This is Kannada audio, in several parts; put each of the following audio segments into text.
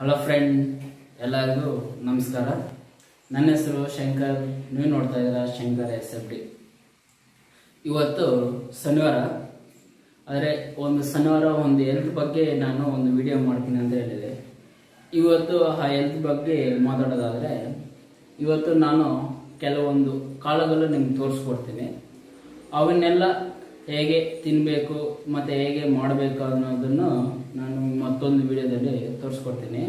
ಹಲೋ ಫ್ರೆಂಡ್ ಎಲ್ಲರಿಗೂ ನಮಸ್ಕಾರ. ನನ್ನ ಹೆಸರು ಶಂಕರ್. ನೀವು ನೋಡ್ತಾ ಇದ್ದೀರಾ ಶಂಕರ್ ಎಸ್ ಎಫ್ ಡಿ. ಇವತ್ತು ಶನಿವಾರ. ಆದರೆ ಒಂದು ಶನಿವಾರ ಒಂದು ಹೆಲ್ತ್ ಬಗ್ಗೆ ನಾನು ಒಂದು ವಿಡಿಯೋ ಮಾಡ್ತೀನಿ ಅಂತ ಹೇಳಿದೆ. ಇವತ್ತು ಆ ಹೆಲ್ತ್ ಬಗ್ಗೆ ಮಾತಾಡೋದಾದರೆ, ಇವತ್ತು ನಾನು ಕೆಲವೊಂದು ಕಾಳುಗಳು ನಿಮ್ಗೆ ತೋರಿಸ್ಕೊಡ್ತೀನಿ. ಅವನ್ನೆಲ್ಲ ಹೇಗೆ ತಿನ್ನಬೇಕು ಮತ್ತು ಹೇಗೆ ಮಾಡಬೇಕು ಅನ್ನೋದನ್ನು ನಾನು ಮತ್ತೊಂದು ವಿಡಿಯೋದಲ್ಲಿ ತೋರಿಸ್ಕೊಡ್ತೀನಿ.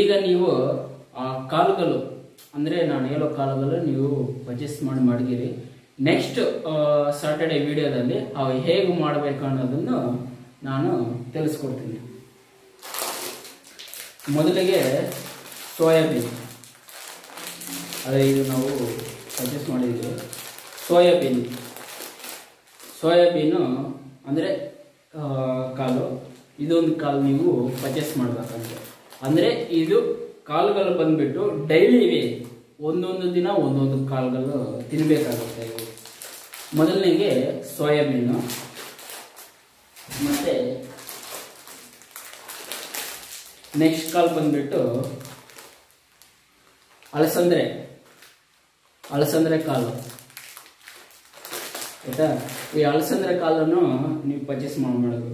ಈಗ ನೀವು, ಆ ಕಾಲುಗಳು ಅಂದರೆ ನಾನು ಹೇಳೋ ಕಾಲುಗಳು ನೀವು ಪರ್ಚೇಸ್ ಮಾಡಿ ಮಾಡಿದ್ದೀರಿ. ನೆಕ್ಸ್ಟ್ ಸಾಟರ್ಡೆ ವಿಡಿಯೋದಲ್ಲಿ ಅವು ಹೇಗೆ ಮಾಡಬೇಕು ಅನ್ನೋದನ್ನು ನಾನು ತಿಳಿಸ್ಕೊಡ್ತೀನಿ. ಮೊದಲಿಗೆ ಸೋಯಾಬೀನ್. ಅದೇ ಇದು ನಾವು ಪರ್ಚೇಸ್ ಮಾಡಿದ್ದೀವಿ. ಸೋಯಾಬೀನ್. ಸೋಯಾಬೀನು ಅಂದರೆ ಕಾಲು. ಇದೊಂದು ಕಾಲು ನೀವು ಪರ್ಚೇಸ್ ಮಾಡಬೇಕಂತೆ. ಅಂದರೆ ಇದು ಕಾಲುಗಳು ಬಂದ್ಬಿಟ್ಟು ಡೈಲಿ ಇವೆ ಒಂದೊಂದು ದಿನ ಒಂದೊಂದು ಕಾಲುಗಳು ತಿನ್ನಬೇಕಾಗುತ್ತೆ ಇವು ಮೊದಲನೇಗೆ ಸೋಯಾಬೀನು. ಮತ್ತು ನೆಕ್ಸ್ಟ್ ಕಾಲು ಬಂದುಬಿಟ್ಟು ಅಲಸಂದ್ರೆ. ಅಲಸಂದ್ರೆ ಕಾಲು. ಆಯ್ತಾ? ಈ ಅಲಸಂದ್ರ ಕಾಲನ್ನು ನೀವು ಪರ್ಚೇಸ್ ಮಾಡಬೇಕು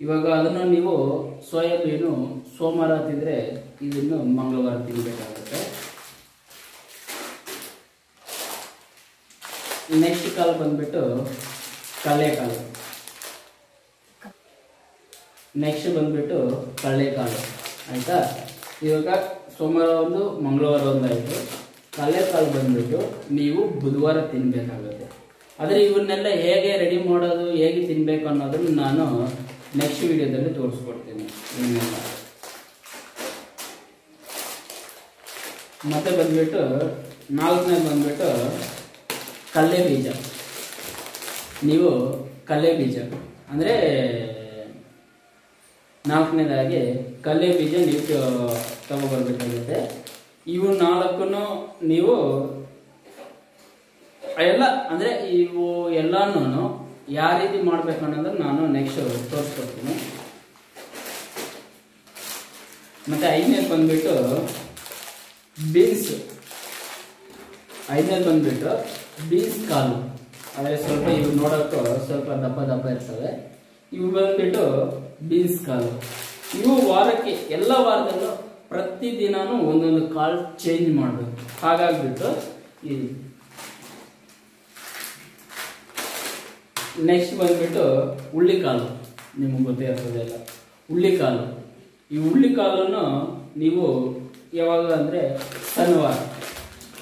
ಇವಾಗ ಅದನ್ನು ನೀವು ಸೋಯಾಬೀನು ಸೋಮವಾರ ತಿಂದರೆ ಇದನ್ನು ಮಂಗಳವಾರ ತಿನ್ನಬೇಕಾಗುತ್ತೆ ನೆಕ್ಸ್ಟ್ ಕಾಲು ಬಂದ್ಬಿಟ್ಟು ಕಡಲೆಕಾಳು ನೆಕ್ಸ್ಟ್ ಬಂದ್ಬಿಟ್ಟು ಕಡಲೆಕಾಳು ಆಯಿತಾ? ಇವಾಗ ಸೋಮವಾರ ಒಂದು, ಮಂಗಳವಾರ ಒಂದು ಆಯಿತು. ಕಾಲು ಬಂದ್ಬಿಟ್ಟು ನೀವು ಬುಧವಾರ ತಿನ್ನಬೇಕಾಗುತ್ತೆ ಆದರೆ ಇವನ್ನೆಲ್ಲ ಹೇಗೆ ರೆಡಿ ಮಾಡೋದು, ಹೇಗೆ ತಿನ್ನಬೇಕು ಅನ್ನೋದನ್ನು ನಾನು ನೆಕ್ಸ್ಟ್ ವಿಡಿಯೋದಲ್ಲಿ ತೋರಿಸ್ಕೊಡ್ತೀನಿ. ಇವನ್ನೆಲ್ಲ ಮತ್ತೆ ಬಂದ್ಬಿಟ್ಟು, ನಾಲ್ಕನೇ ಬಂದ್ಬಿಟ್ಟು ಕಲ್ಲೆ ಬೀಜ. ನೀವು ಕಲ್ಲೆ ಬೀಜ. ಅಂದರೆ ನಾಲ್ಕನೇದಾಗಿ ಕಲ್ಲೆ ಬೀಜ ನೀವು ತಗೊಬರ್ಬೇಕಾಗುತ್ತೆ. ಇವು ನಾಲ್ಕನ್ನು ನೀವು ಎಲ್ಲ, ಅಂದರೆ ಇವು ಎಲ್ಲಾನು ಯಾವ ರೀತಿ ಮಾಡ್ಬೇಕು ಅನ್ನೋದನ್ನ ನಾನು ನೆಕ್ಸ್ಟ್ ತೋರಿಸ್ಕೊಡ್ತೀನಿ. ಮತ್ತೆ ಐದನೇದು ಬಂದ್ಬಿಟ್ಟು ಬೀನ್ಸ್. ಐದನೇದು ಬಂದ್ಬಿಟ್ಟು ಬೀನ್ಸ್ ಕಾಲು. ಆದರೆ ಸ್ವಲ್ಪ ಇವು ನೋಡೋಕ್ಕೂ ಸ್ವಲ್ಪ ದಪ್ಪ ದಪ್ಪ ಇರ್ತವೆ. ಇವು ಬಂದ್ಬಿಟ್ಟು ಬೀನ್ಸ್ ಕಾಲು. ಇವು ವಾರಕ್ಕೆ ಎಲ್ಲ ವಾರದಲ್ಲೂ ಪ್ರತಿದಿನನೂ ಒಂದೊಂದು ಕಾಲ್ ಚೇಂಜ್ ಮಾಡಬೇಕು. ಹಾಗಾಗ್ಬಿಟ್ಟು ಈ ನೆಕ್ಸ್ಟ್ ಬಂದ್ಬಿಟ್ಟು ಹುಳ್ಳಿಕಾಳು ನಿಮಗೆ ಗೊತ್ತೇ ಇರ್ತದೆಲ್ಲ ಹುಳ್ಳಿಕಾಳು ಈ ಹುಳ್ಳಿಕಾಲನ್ನು ನೀವು ಯಾವಾಗ ಅಂದರೆ ಶನಿವಾರ.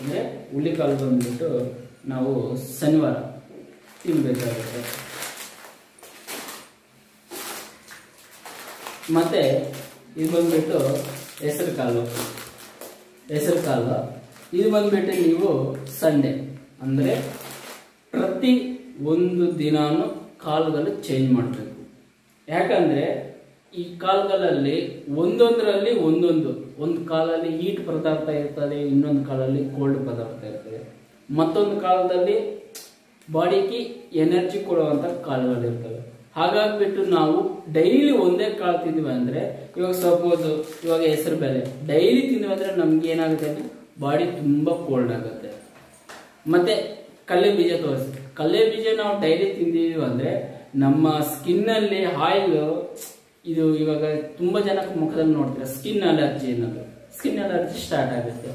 ಅಂದರೆ ಹುಳ್ಳಿಕಾಳು ಬಂದ್ಬಿಟ್ಟು ನಾವು ಶನಿವಾರ ತಿನ್ನಬೇಕಾಗುತ್ತೆ ಮತ್ತು ಇದು ಬಂದ್ಬಿಟ್ಟು ಹೆಸರು ಕಾಲು ಹೆಸರು ಕಾಲು ಇದು ಬಂದ್ಬಿಟ್ಟು ನೀವು ಸಂಡೆ. ಅಂದರೆ ಪ್ರತಿ ಒಂದು ದಿನಾನು ಕಾಲುಗಳು ಚೇಂಜ್ ಮಾಡಬೇಕು. ಯಾಕಂದರೆ ಈ ಕಾಲಗಳಲ್ಲಿ ಒಂದೊಂದರಲ್ಲಿ ಒಂದೊಂದು. ಒಂದು ಕಾಲಲ್ಲಿ ಹೀಟ್ ಪದಾರ್ಥ ಇರ್ತದೆ, ಇನ್ನೊಂದು ಕಾಲಲ್ಲಿ ಕೋಲ್ಡ್ ಪದಾರ್ಥ ಇರ್ತದೆ. ಮತ್ತೊಂದು ಕಾಲದಲ್ಲಿ ಬಾಡಿಗೆ ಎನರ್ಜಿ ಕೊಡುವಂಥ ಕಾಲುಗಳಿರ್ತವೆ ಹಾಗಾಗ್ಬಿಟ್ಟು ನಾವು ಡೈಲಿ ಒಂದೇ ಕಾಳು ತಿಂದ್ವಿ ಅಂದರೆ, ಇವಾಗ ಸಪೋಸ್ ಇವಾಗ ಹೆಸರು ಬೇಳೆ ಡೈಲಿ ತಿಂದ್ವಿ ಅಂದರೆ ನಮ್ಗೆ ಏನಾಗುತ್ತೆ ಬಾಡಿ ತುಂಬ ಕೋಲ್ಡ್ ಆಗುತ್ತೆ. ಮತ್ತೆ ಕಲ್ಲೆ ಬೀಜ ತೋರಿಸಿ ಕಲ್ಲೆ ಬೀಜ ನಾವು ಡೈಲಿ ತಿಂದಿದ್ದೀವಿ ಅಂದ್ರೆ ನಮ್ಮ ಸ್ಕಿನ್ ಅಲ್ಲಿ ಆಯಿಲ್ ಇದು ಇವಾಗ ತುಂಬಾ ಜನಕ್ಕೆ ಮುಖದಲ್ಲಿ ನೋಡ್ತೀರ ಸ್ಕಿನ್ ಅಲರ್ಜಿ ಅನ್ನೋದು. ಸ್ಕಿನ್ ಅಲರ್ಜಿ ಸ್ಟಾರ್ಟ್ ಆಗುತ್ತೆ.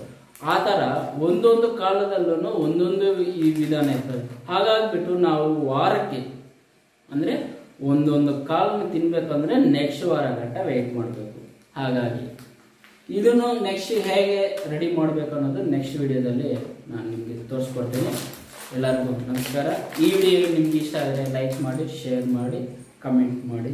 ಆ ತರ ಒಂದೊಂದು ಕಾಲದಲ್ಲೂ ಒಂದೊಂದು ಈ ವಿಧಾನ ಇರ್ತದೆ. ಹಾಗಾಗ್ಬಿಟ್ಟು ನಾವು ವಾರಕ್ಕೆ ಅಂದ್ರೆ ಒಂದೊಂದು ಕಾಲನ್ನು ತಿನ್ಬೇಕಂದ್ರೆ ನೆಕ್ಸ್ಟ್ ವಾರ ಗಂಟ ವೆಯ್ಟ್ ಮಾಡಬೇಕು. ಹಾಗಾಗಿ ಇದನ್ನು ನೆಕ್ಸ್ಟ್ ಹೇಗೆ ರೆಡಿ ಮಾಡಬೇಕು ಅನ್ನೋದು ನೆಕ್ಸ್ಟ್ ವಿಡಿಯೋದಲ್ಲಿ ನಾನು ನಿಮಗೆ ತೋರಿಸ್ಕೊಡ್ತೀನಿ. ಎಲ್ಲರಿಗೂ ನಮಸ್ಕಾರ. ಈ ವಿಡಿಯೋ ನಿಮ್ಗೆ ಇಷ್ಟ ಆದರೆ ಲೈಕ್ ಮಾಡಿ ಶೇರ್ ಮಾಡಿ ಕಮೆಂಟ್ ಮಾಡಿ.